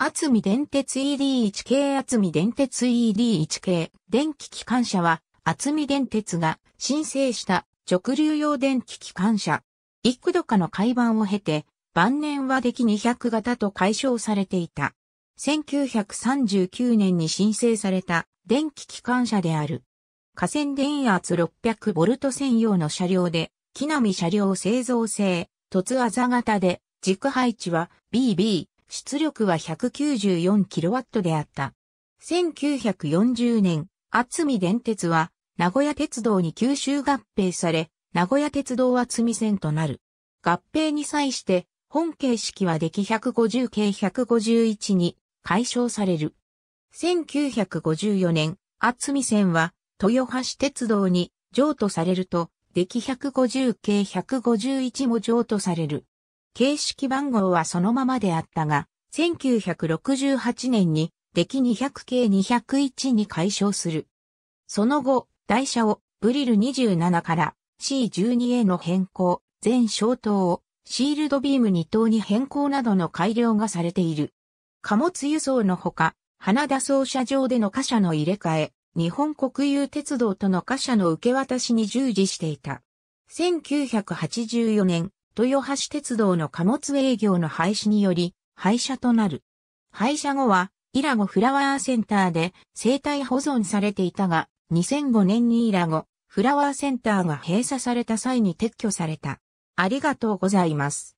厚見電鉄 ED1 系厚見電鉄 ED1 系電気機関車は厚見電鉄が申請した直流用電気機関車。幾度かの改版を経て晩年はデキ200型と解消されていた。1939年に申請された電気機関車である。河川電圧 600V 専用の車両で、木並車両製造製、凸あざ型で、軸配置は BB、出力は 194kW であった。1940年、厚見電鉄は名古屋鉄道に吸収合併され、名古屋鉄道厚見線となる。合併に際して本形式はデキ150系151に解消される。1954年、厚見線は豊橋鉄道に譲渡されると、デキ150系151も譲渡される。形式番号はそのままであったが、1968年にデキ200系201に解消する。その後、台車をブリル27から C12 への変更、全消灯をシールドビーム2等に変更などの改良がされている。貨物輸送のほか、花田操車場での貨車の入れ替え、日本国有鉄道との貨車の受け渡しに従事していた。1984年、豊橋鉄道の貨物営業の廃止により、廃車となる。廃車後は、イラゴフラワーセンターで生態保存されていたが、2005年にイラゴフラワーセンターが閉鎖された際に撤去された。ありがとうございます。